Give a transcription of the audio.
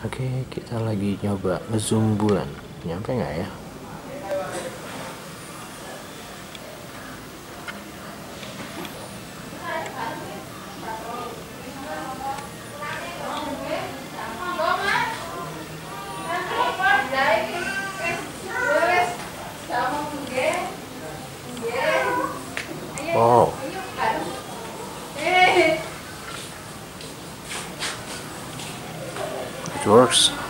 Oke, kita lagi nyoba ngezoom bulan. Nyampe nggak ya? Wow. It works.